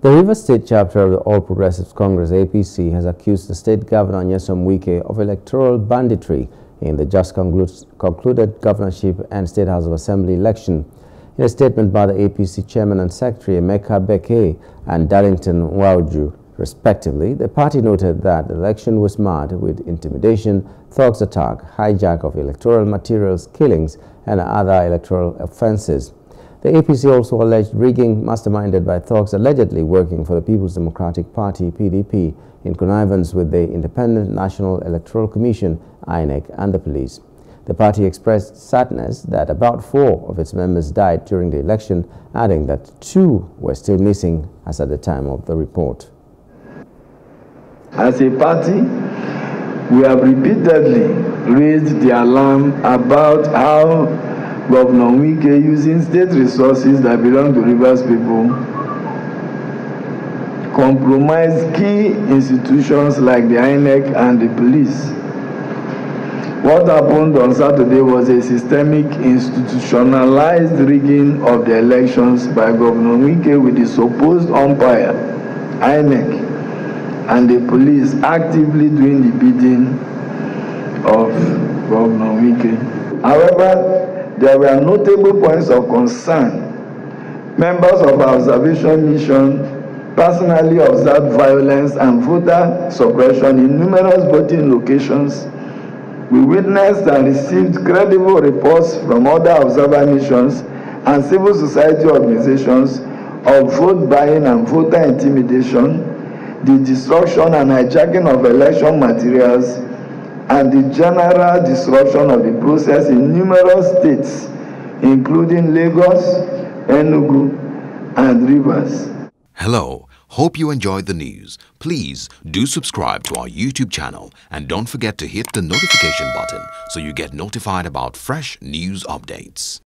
The Rivers State chapter of the All Progressives Congress APC has accused the state governor Nyesom Wike of electoral banditry in the just concluded governorship and State House of Assembly election. In a statement by the APC chairman and secretary Emeka Beke and Darlington Nwauju, respectively, the party noted that the election was marred with intimidation, thugs attack, hijack of electoral materials, killings, and other electoral offences. The APC also alleged rigging masterminded by thugs allegedly working for the People's Democratic Party PDP in connivance with the Independent National Electoral Commission INEC and the police. The party expressed sadness that about four of its members died during the election, adding that two were still missing as at the time of the report. As a party, we have repeatedly raised the alarm about how Governor Wike using state resources that belong to Rivers people compromise key institutions like the INEC and the police. What happened on Saturday was a systemic institutionalized rigging of the elections by Governor Wike with the supposed umpire, INEC, and the police actively doing the bidding of Governor Wike. However, there were notable points of concern. Members of our observation mission personally observed violence and voter suppression in numerous voting locations. We witnessed and received credible reports from other observer missions and civil society organizations of vote buying and voter intimidation, the destruction and hijacking of election materials, and the general disruption of the process in numerous states, including Lagos, Enugu, and Rivers. Hello, hope you enjoyed the news. Please do subscribe to our YouTube channel and don't forget to hit the notification button so you get notified about fresh news updates.